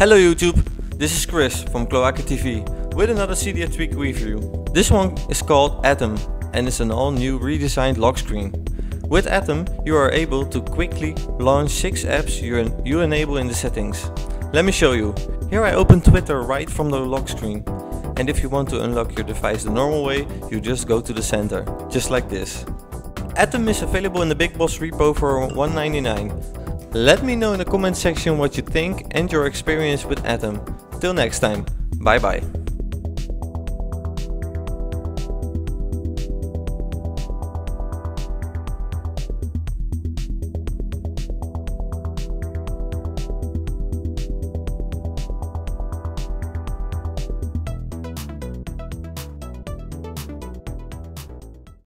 Hello YouTube, this is Chris from KloakaTV with another Cydia Tweak review. This one is called Atom and is an all new redesigned lock screen. With Atom you are able to quickly launch 6 apps you enable in the settings. Let me show you. Here I open Twitter right from the lock screen. And if you want to unlock your device the normal way, you just go to the center, just like this. Atom is available in the BigBoss repo for $1.99. Let me know in the comment section what you think and your experience with Atom. Till next time, bye bye.